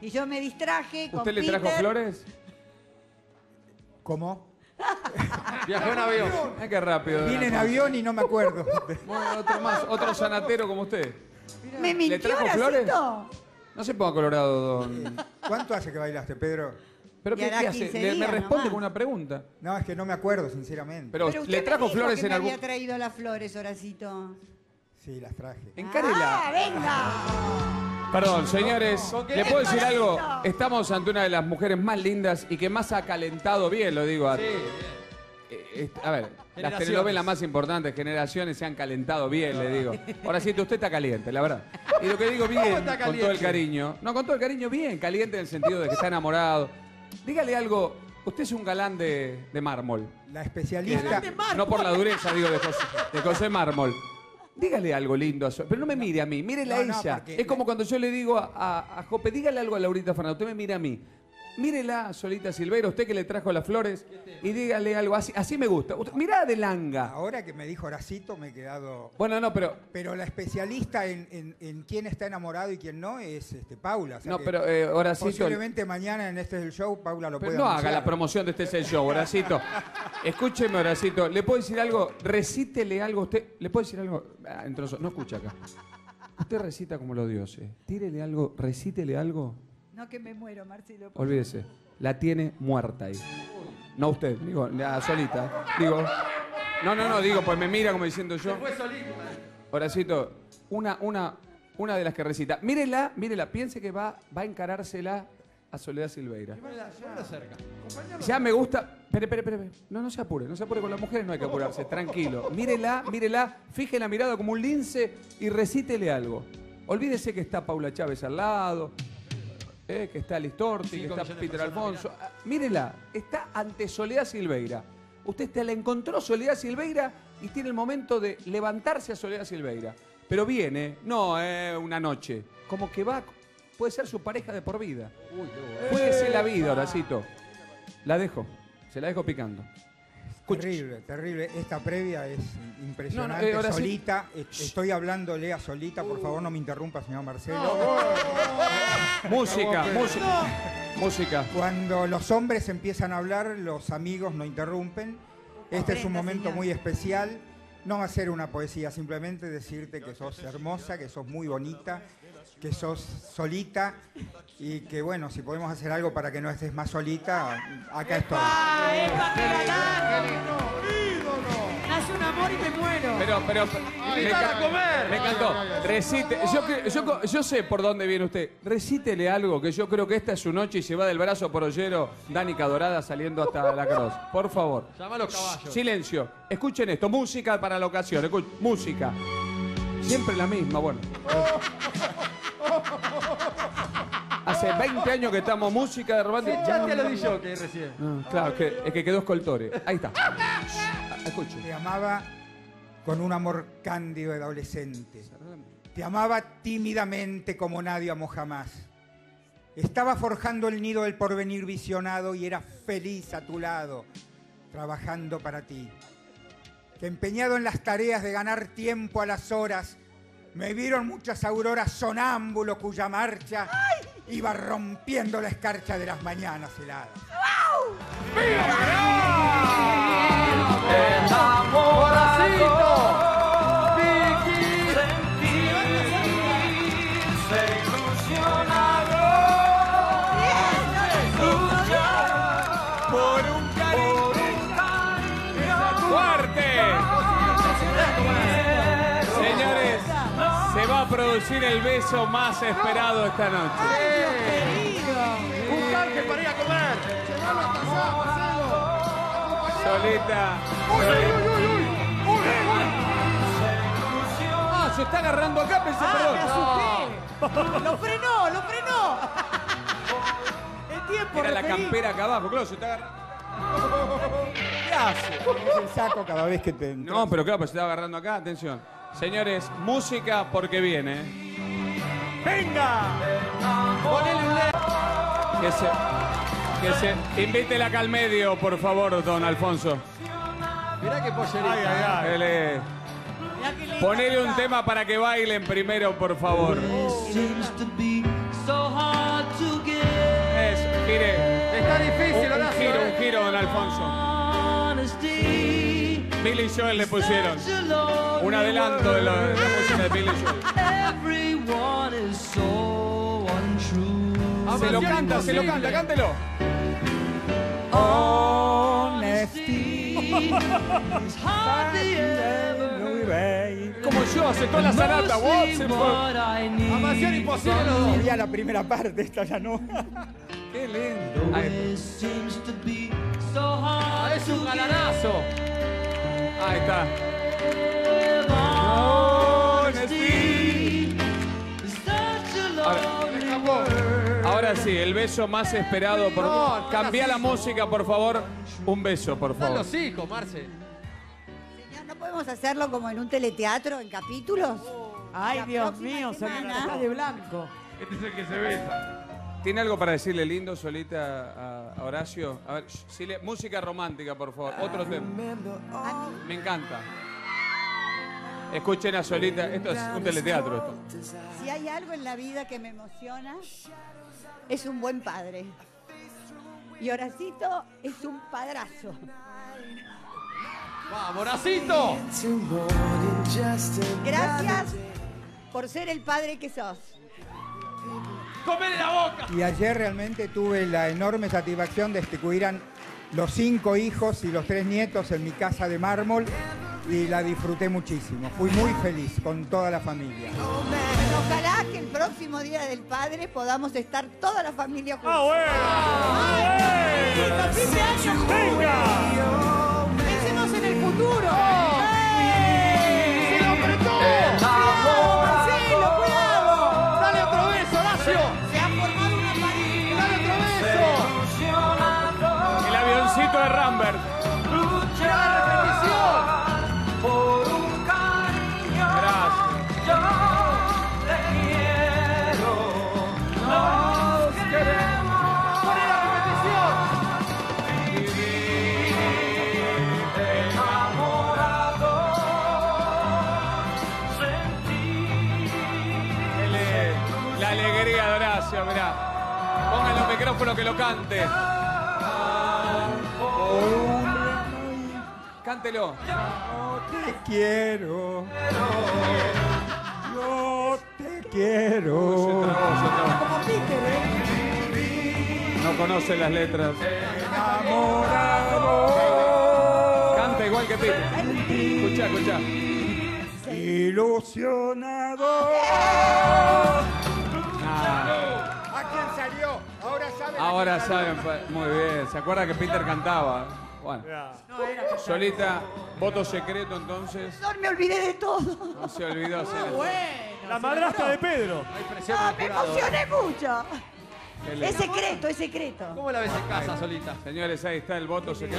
y yo me distraje con ¿Usted le trajo Peter. flores? ¿Cómo? Viajó en avión. Ay, qué rápido. Vine en avión y no me acuerdo. Bueno, otro más, otro sanatero como usted. ¿Me mintió, trajo flores? Horacito? No se ponga colorado, don. ¿Cuánto hace que bailaste, Pedro? ¿Pero qué, hace? 15 Le- me responde nomás. con una pregunta. No, es que no me acuerdo, sinceramente. Pero, Pero usted ¿le me trajo dijo flores que en me algún...? había traído las flores, Horacito. Sí, las traje. Encárela. ¡Ah, venga! Perdón, señores. ¿le puedo decir algo? Estamos ante una de las mujeres más lindas y que más ha calentado bien, lo digo. A, Sí, Eh, este, a ver, las telenovelas más importantes, generaciones, se han calentado bien, le digo. Ahora sí, usted está caliente, la verdad. Y lo que digo bien, con todo el cariño. No, con todo el cariño, bien, caliente en el sentido de que está enamorado. Dígale algo, usted es un galán de, de mármol. La especialista. No por la dureza, digo, de José, de José Mármol. Dígale algo lindo a su... Pero no me mire a mí, mírela a no, ella. porque es como cuando yo le digo a, a, a Jope, dígale algo a Laurita Fernández, usted me mira a mí. Mírela, Solita Silveira, usted que le trajo las flores, y dígale algo así. Así me gusta. Usted- mirá de langa. Ahora que me dijo Horacito me he quedado... Bueno, no, pero... Pero la especialista en, en- en quién está enamorado y quién no es este, Paula. o sea No, que pero eh, Horacito... Posiblemente mañana en este es el show Paula lo Pero puede no haga anunciar. la promoción de este es el show, Horacito. Escúcheme, Horacito. ¿Le puedo decir algo? Recítele algo a usted. ¿Le puedo decir algo? Ah, nosotros. No escucha acá. Usted recita como los dioses. Tírele algo, recítele algo. No que me muero, Marcelo. Olvídese. La tiene muerta ahí. No usted, digo, la solita. Digo. No, no, no, digo, pues me mira como diciendo yo. Fue solito. Horacito, una, una, una de las que recita. Mírela, mírela, piense que va, va a encarársela a Soledad Silveira. Cerca. Ya me gusta. Espere, espere, espere. No, no se apure. No se apure con las mujeres, no hay que apurarse. Tranquilo. Mírela, mírela. Fije la mirada como un lince y recítele algo. Olvídese que está Paula Chávez al lado, eh, que está Liz Torti, que está Peter Alfonso. Ah, Mírela. Está ante Soledad Silveira. Usted te la encontró Soledad Silveira y tiene el momento de levantarse a Soledad Silveira. Pero viene, no eh, una noche. Como que va. Puede ser su pareja de por vida. Puede ser la vida, Horacito. La dejo. Se la dejo picando. Terrible, terrible. Esta previa es impresionante. No, no, eh, sí. solita, estoy hablándole a Solita, por favor no me interrumpa, señor Marcelo. Música, música. Música. Cuando los hombres empiezan a hablar, los amigos no interrumpen. Este es un momento muy especial. No ser una poesía, simplemente decirte que sos hermosa, que sos muy bonita, que sos solita y que bueno, si podemos hacer algo para que no estés más solita, acá estoy. ¡Ay, epa, me muero. Pero, pero. Me, Invitar a comer. me encantó. Recite. Yo, sé por dónde viene usted. Recítele algo, que yo creo que esta es su noche y se va del brazo porollero Danica Dorada saliendo hasta la cruz. Por favor. Llama a los caballos. Silencio. Escuchen esto. Música para la ocasión. Escuch- música. Siempre la misma, bueno. Hace 20 años que estamos música de repente. Ya te lo di yo que recién. Ah, claro, que, es que quedó escoltore. Ahí está. Te amaba con un amor cándido de adolescente. Te amaba tímidamente como nadie amó jamás. Estaba forjando el nido del porvenir visionado y era feliz a tu lado, trabajando para ti. Que empeñado en las tareas de ganar tiempo a las horas, me vieron muchas auroras sonámbulo cuya marcha iba rompiendo la escarcha de las mañanas heladas. Por va a producir el beso más esperado esta noche. Un tanque para ir a comer. Solita. Ah, se está agarrando acá, pensé, Ah, perdón. me asusté. Lo frenó, lo frenó. El tiempo Era la campera acá abajo, claro, se está agarrando. ¿Qué hace? Es el saco cada vez que te entras. No, pero claro, pues se está agarrando acá, atención. Señores, música porque viene. ¡Venga! Ponele un le- Que se, que se invítela acá al medio, por favor, don Alfonso. Mirá qué pollerita. Dele- Mirá qué lindo Ponele un tema para que bailen primero, por favor. hard Gire. Está difícil, Un Horacio. giro, un eh. giro, don Alfonso. Billy Joel le pusieron. Un adelanto de, lo- de la música de Billy Joel. Se lo canta, se lo canta, cántelo. Como yo, aceptó la sanata. Watson. Amación imposible los dos. Ya la primera parte, esta ya no. Qué lindo. Ah, es un galanazo. Ahí está. Ahora, ahora sí, el beso más esperado por. No, no Cambia la música, por favor. Un beso, por Están favor. los hijos, Marce. Señor, ¿no podemos hacerlo como en un teleteatro, en capítulos? Ay, La Dios próxima mío, se me semana. está de blanco. Este es el que se besa. ¿Tiene algo para decirle lindo, Solita, a, a Horacio? A ver, shh, sile- música romántica, por favor. Otro tema. Me encanta. Escuchen a Solita. Esto es un teleteatro. Esto. si hay algo en la vida que me emociona, es un buen padre. Y Horacito es un padrazo. ¡Vamos, Horacito! Gracias por ser el padre que sos. ¡Comele la boca! Y ayer realmente tuve la enorme satisfacción de que hubieran los cinco hijos y los tres nietos en mi casa de mármol y la disfruté muchísimo. Fui muy feliz con toda la familia. Bueno, ojalá que el próximo Día del Padre podamos estar toda la familia juntos. ¡Fin de año, ¡Venga! Pensemos en el futuro. Micrófonos que lo cante. Cántelo. Te quiero. Yo te quiero. Como Peter, ¿eh? No conoce las letras. Enamorado. Canta igual que Tito. Escucha, escucha. Ilusionado. Ahora saben. pa- Muy bien. ¿Se acuerda que Peter cantaba? Bueno. Solita, voto secreto entonces. No me olvidé de todo. No se olvidó. se le- Bueno. La madrastra de Pedro. Hay presión del me jurado, emocioné mucho. Es secreto, es secreto. ¿Cómo la ves en casa, solita? Señores, ahí está el voto secreto.